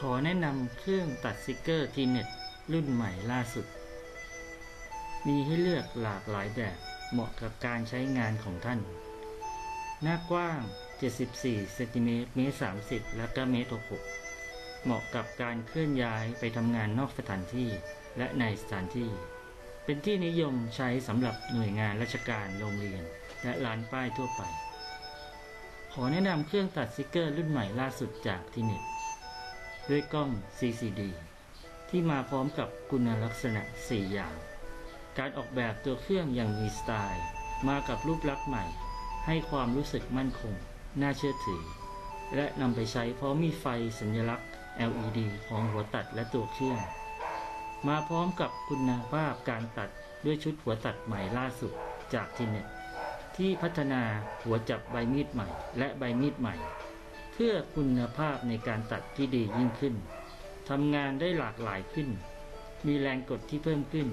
ขอแนะนำเครื่องตัดสติกเกอร์ทีเน็ตรุ่นใหม่ล่าสุด มีให้เลือกหลากหลายแบบเหมาะกับการใช้งานของท่าน หน้ากว้าง 74เซนติเมตรเมตร30 และก็เมตร66เหมาะกับการเคลื่อนย้ายไปทำงานนอกสถานที่และในสถานที่ เป็นที่นิยมใช้สำหรับหน่วยงานราชการโรงเรียน และร้านป้ายทั่วไป ขอแนะนำเครื่องตัดสติกเกอร์รุ่นใหม่ล่าสุดจากทีเน็ต ด้วยกล้อง CCD ที่มาพร้อมกับคุณลักษณะ 4 อย่าง การออกแบบตัวเครื่องอย่างมีสไตล์ มากับรูปลักษณ์ใหม่ ให้ความรู้สึกมั่นคง น่าเชื่อถือ และนำไปใช้พร้อมมีไฟสัญลักษณ์ LED ของหัวตัดและตัวเครื่อง มาพร้อมกับคุณภาพการตัดด้วยชุดหัวตัดใหม่ล่าสุดจากทีเน็ตที่พัฒนาหัวจับใบมีดใหม่ และใบมีดใหม่ เพื่อคุณภาพในการตัดที่ดียิ่งขึ้นทำงานได้หลากหลายขึ้น มีแรงกดที่เพิ่มขึ้น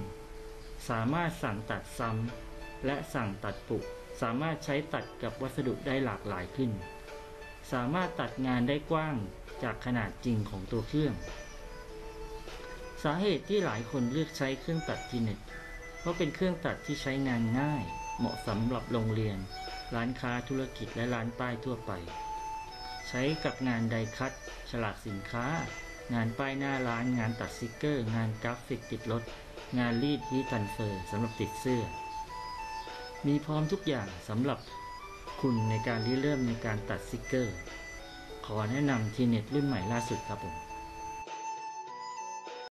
สามารถสั่งตัดซ้ำและสั่งตัดปุก สามารถใช้ตัดกับวัสดุได้หลากหลายขึ้น สามารถตัดงานได้กว้างจากขนาดจริงของตัวเครื่อง สาเหตุที่หลายคนเลือกใช้เครื่องตัดทีเน็ตเพราะเป็นเครื่องตัดที่ใช้งานง่าย เหมาะสำหรับโรงเรียน ร้านค้าธุรกิจและร้านป้ายทั่วไป ใช้กับงาน die-cut ฉลากสินค้า งานป้ายหน้าร้านงานตัดสติกเกอร์ งานกราฟิกติดรถ งานรีด heat transfer สำหรับติดเสื้อ มีพร้อมทุกอย่างสำหรับคุณในการริเริ่มในการตัดสติกเกอร์ ขอแนะนำทีเน็ตรุ่นใหม่ล่าสุดครับผม